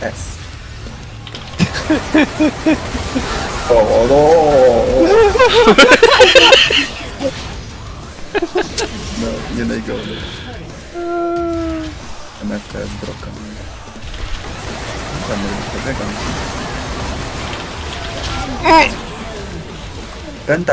S. oh no. No, nie najgorzej. MFK jest broken. Tam nie pobiegam. Penta